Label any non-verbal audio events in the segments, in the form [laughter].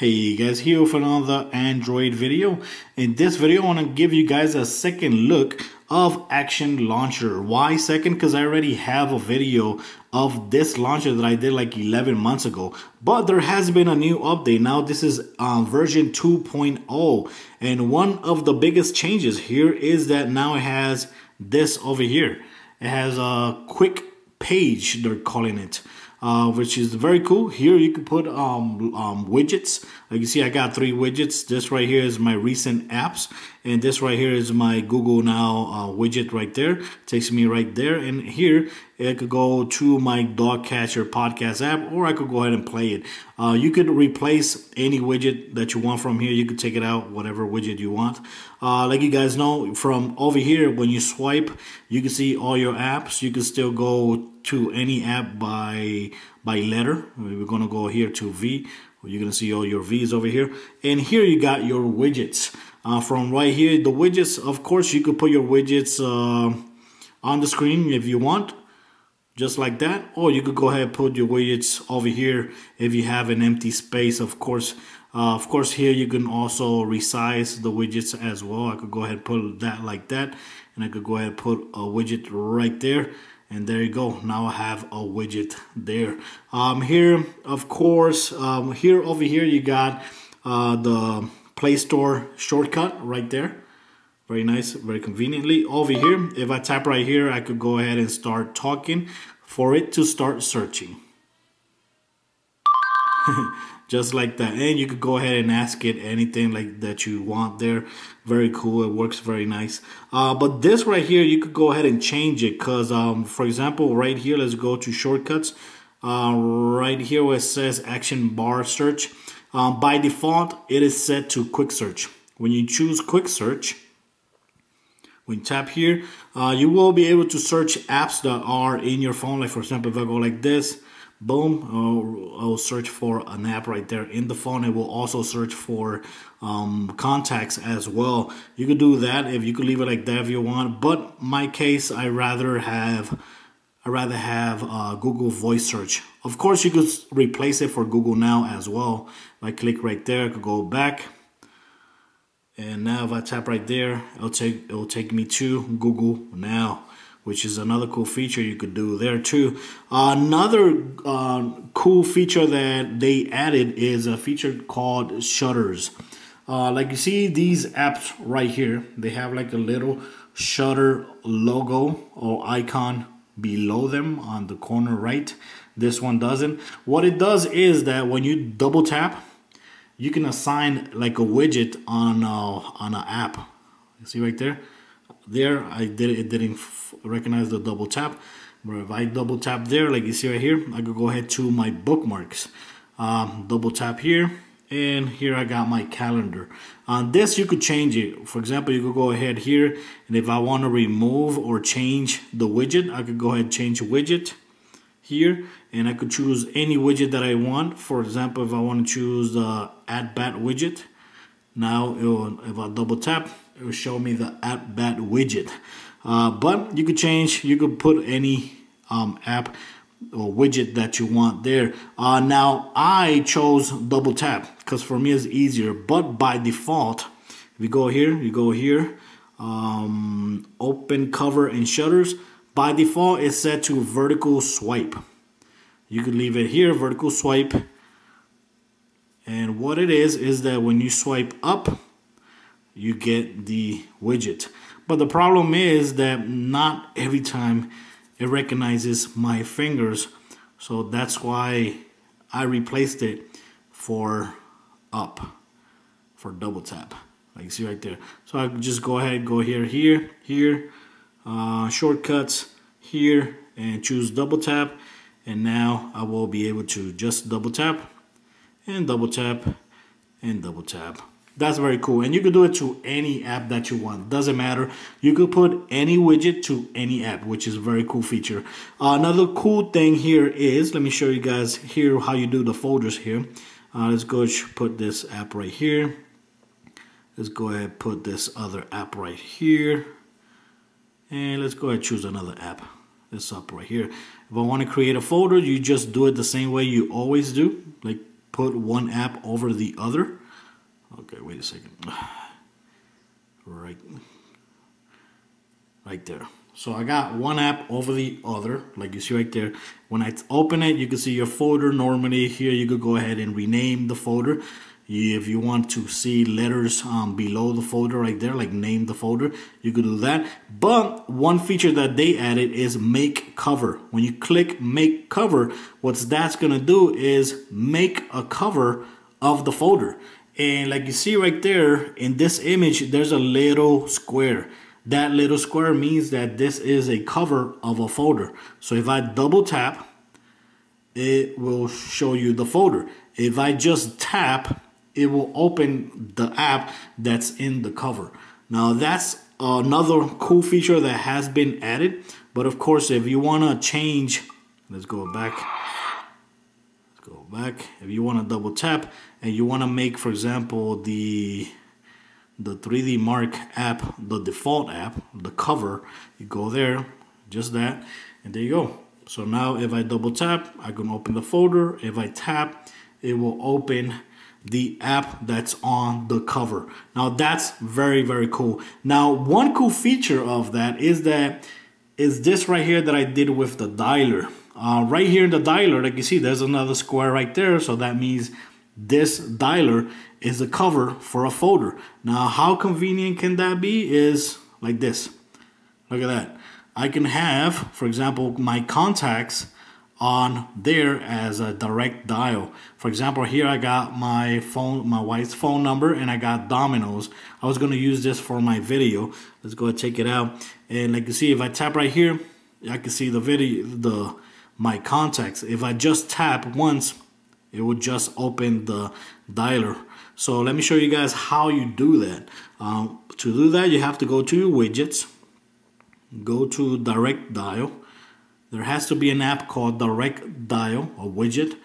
Hey guys, here with another Android video. In this video, I want to give you guys a second look of Action Launcher. Why second? Because I already have a video of this launcher that I did like 11 months ago. But there has been a new update. Now this is um, version 2.0. And one of the biggest changes here is that now it has this over here. It has a quick page, they're calling it uh, which is very cool. Here you can put um, um, widgets. Like you see, I got three widgets. This right here is my recent apps, and this right here is my Google Now uh, widget right there. takes me right there, and here it could go to my DoggCatcher podcast app, or I could go ahead and play it. Uh, you could replace any widget that you want from here. You could take it out, whatever widget you want. Uh, like you guys know, from over here, when you swipe, you can see all your apps. You can still go to any app by by letter. We're gonna go here to V. You're gonna see all your V's over here, and here you got your widgets. Uh, from right here, the widgets. Of course, you could put your widgets uh, on the screen if you want, just like that. Or you could go ahead and put your widgets over here if you have an empty space. Of course, uh, of course, here you can also resize the widgets as well. I could go ahead and put that like that, and I could go ahead and put a widget right there and there you go now I have a widget there um, here of course um, here over here you got uh, the Play Store shortcut right there very nice very conveniently. Over here if I tap right here I could go ahead and start talking for it to start searching. [laughs] Just like that. And you could go ahead and ask it anything like that you want there. Very cool it works very nice. Uh, but this right here you could go ahead and change it because um, for example right here let's go to shortcuts. Uh, right here where it says action bar search. Um, by default it is set to quick search. When you choose quick search when tap here uh, you will be able to search apps that are in your phone. Like for example if I go like this boom I'll, I'll, search for an app right there in the phone. It will also search for um, contacts as well. You could do that if you could leave it like that if you want. But my case I rather have I rather have uh, Google voice search. Of course you could replace it for Google now as well. If I click right there I could go back and now if I tap right there it'll take it'll take me to Google now which is another cool feature you could do there too. Uh, another uh, cool feature that they added is a feature called shutters. Uh, like you see these apps right here, they have like a little shutter logo or icon below them on the corner right. This one doesn't. What it does is that when you double tap, you can assign like a widget on uh, on an app. You see right there? there I did it didn't recognize the double tap but if I double tap there like you see right here I could go ahead to my bookmarks um, double tap here and here I got my calendar on this you could change it for example you could go ahead here and if I want to remove or change the widget I could go ahead change widget here and I could choose any widget that I want for example if I want to choose the at bat widget now will, if I double tap it will show me the at bat widget. Uh, but you could change, you could put any um, app or widget that you want there. Uh, now I chose double tap because for me it's easier. But by default, if you go here, you go here, um, open cover and shutters. By default, it's set to vertical swipe. You could leave it here, vertical swipe. And what it is, is that when you swipe up, you get the widget. But the problem is that not every time it recognizes my fingers. So that's why I replaced it for up, for double tap. Like you see right there. So I just go ahead, go here, here, here, uh, shortcuts, here, and choose double tap. And now I will be able to just double tap and double tap and double tap that's very cool. And you could do it to any app that you want. Doesn't matter. You could put any widget to any app, which is a very cool feature. Uh, another cool thing here is, let me show you guys here how you do the folders here. Uh, let's go put this app right here. Let's go ahead put this other app right here. And let's go ahead choose another app. This up right here. If I want to create a folder, you just do it the same way you always do. Like put one app over the other. Okay, wait a second. [sighs] Right, right there. So I got one app over the other, like you see right there. When I open it, you can see your folder. Normally here, you could go ahead and rename the folder. If you want to see letters um, below the folder right there, like name the folder, you could do that. But one feature that they added is make cover. When you click make cover, what that's gonna do is make a cover of the folder. And like you see right there in this image, there's a little square. That little square means that this is a cover of a folder. So if I double tap, it will show you the folder. If I just tap, it will open the app that's in the cover. Now that's another cool feature that has been added. But of course, if you want to change, let's go back. Let's go back. If you want to double tap and you want to make, for example, the the 3D Mark app, the default app, the cover, you go there, just that, and there you go. So now if I double tap, I can open the folder. If I tap, it will open the app that's on the cover. Now that's very, very cool. Now, one cool feature of that is that is this right here that I did with the dialer. Uh, right here in the dialer, like you see, there's another square right there. So that means this dialer is a cover for a folder. Now, how convenient can that be is like this. Look at that. I can have, for example, my contacts on there as a direct dial. For example, here I got my phone, my wife's phone number, and I got Domino's. I was gonna use this for my video. Let's go and check it out. And like you see, if I tap right here, I can see the video, the my contacts. If I just tap once, it would just open the dialer. So let me show you guys how you do that. Um, to do that, you have to go to your widgets, go to direct dial, there has to be an app called Direct Dial, a widget.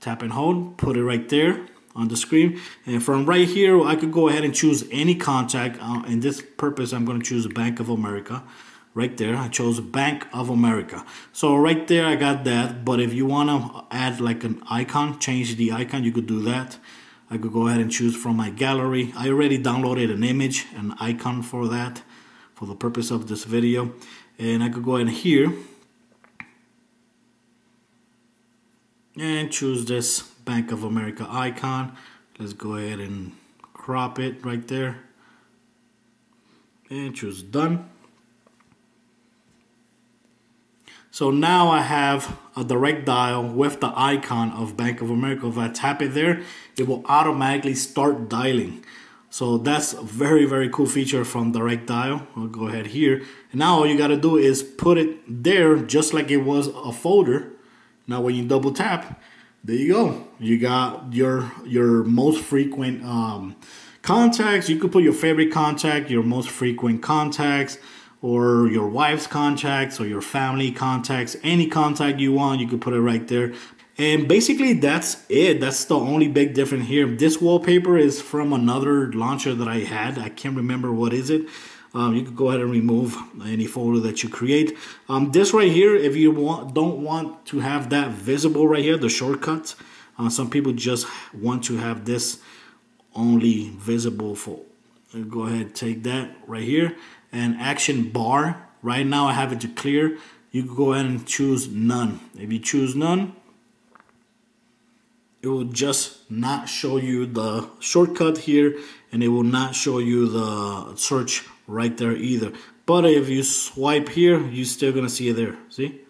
Tap and hold, put it right there on the screen. And from right here, I could go ahead and choose any contact. Uh, in this purpose, I'm going to choose Bank of America. Right there, I chose Bank of America. So right there, I got that. But if you want to add like an icon, change the icon, you could do that. I could go ahead and choose from my gallery. I already downloaded an image, an icon for that, for the purpose of this video and I could go in here and choose this Bank of America icon. Let's go ahead and crop it right there. And choose done. So now I have a direct dial with the icon of Bank of America. If I tap it there it will automatically start dialing so that's a very, very cool feature from Direct Dial. I'll go ahead here. And now all you got to do is put it there just like it was a folder. Now when you double tap, there you go. You got your your most frequent um, contacts. You could put your favorite contact, your most frequent contacts, or your wife's contacts, or your family contacts. Any contact you want, you could put it right there. And basically that's it. That's the only big difference here. This wallpaper is from another launcher that I had. I can't remember what is it. Um, you can go ahead and remove any folder that you create. Um, this right here, if you want, don't want to have that visible right here, the shortcuts. Uh, some people just want to have this only visible for. Go ahead, take that right here and action bar. Right now I have it to clear. You can go ahead and choose none. If you choose none, it will just not show you the shortcut here and it will not show you the search right there either. But if you swipe here you're still gonna see it there. See?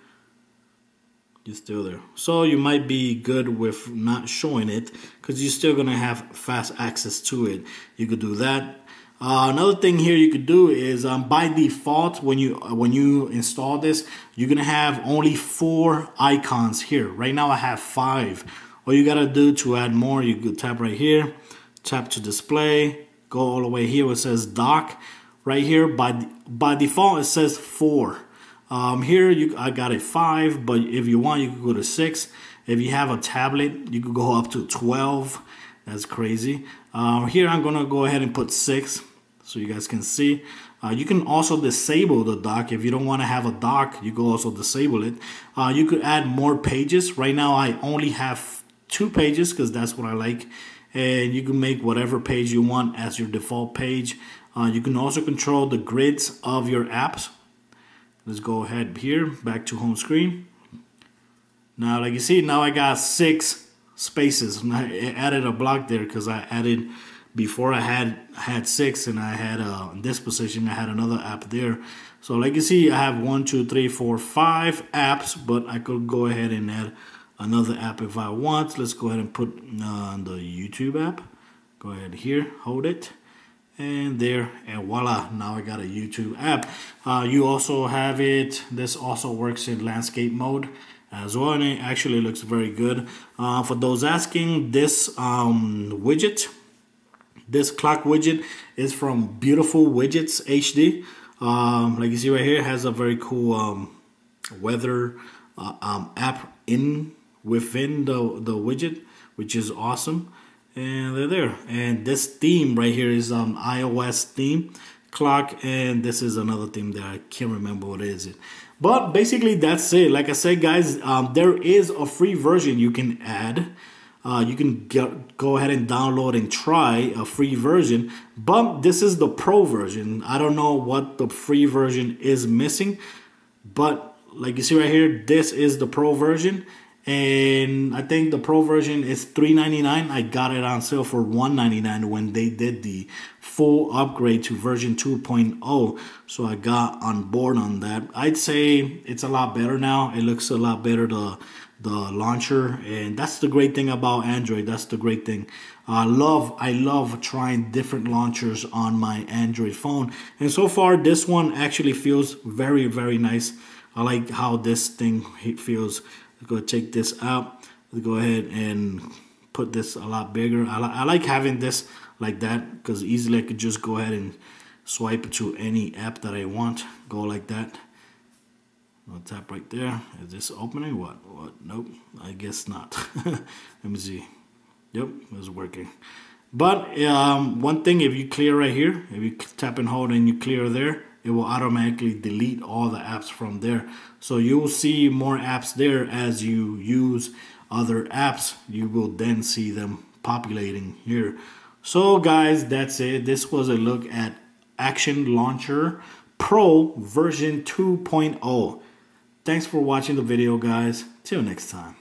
It's still there. So you might be good with not showing it because you're still gonna have fast access to it. You could do that. Uh, another thing here you could do is um, by default when you uh, when you install this you're gonna have only four icons here. Right now I have five all you gotta do to add more, you could tap right here, tap to display, go all the way here where it says dock. Right here, by by default, it says four. Um, here, you I got a five, but if you want, you could go to six. If you have a tablet, you could go up to 12. That's crazy. Um, here, I'm gonna go ahead and put six so you guys can see. Uh, you can also disable the dock. If you don't want to have a dock, you can also disable it. Uh, you could add more pages. Right now, I only have two pages because that's what I like. And you can make whatever page you want as your default page. Uh, you can also control the grids of your apps. Let's go ahead here, back to home screen. Now, like you see, now I got six spaces. [laughs] I added a block there because I added before I had had six and I had uh, this position I had another app there so like you see I have one two three four five apps but I could go ahead and add another app if I want. Let's go ahead and put uh, the YouTube app. Go ahead here hold it. And there and voila now I got a YouTube app. Uh, you also have it. This also works in landscape mode as well and it actually looks very good. Uh, for those asking this um, widget this clock widget is from Beautiful Widgets HD. Um, like you see right here, has a very cool um, weather uh, um, app in within the, the widget, which is awesome. And they're there. And this theme right here is um iOS theme clock, and this is another theme that I can't remember what is it. But basically, that's it. Like I said, guys, um, there is a free version you can add uh, you can get, go ahead and download and try a free version. But this is the pro version. I don't know what the free version is missing, but like you see right here, this is the pro version. And I think the pro version is $3.99. I got it on sale for $1.99 when they did the full upgrade to version 2.0. So I got on board on that. I'd say it's a lot better now. It looks a lot better. The the launcher and that's the great thing about android that's the great thing i love i love trying different launchers on my android phone and so far this one actually feels very very nice i like how this thing feels go take this out let's go ahead and put this a lot bigger i, li I like having this like that because easily i could just go ahead and swipe to any app that i want go like that I'll tap right there. Is this opening? What? What? Nope. I guess not. [laughs] Let me see. Yep, it's working. But um, one thing, if you clear right here, if you tap and hold and you clear there, it will automatically delete all the apps from there. So you will see more apps there as you use other apps. You will then see them populating here. So guys, that's it. This was a look at Action Launcher Pro version 2.0. Thanks for watching the video, guys. Till next time.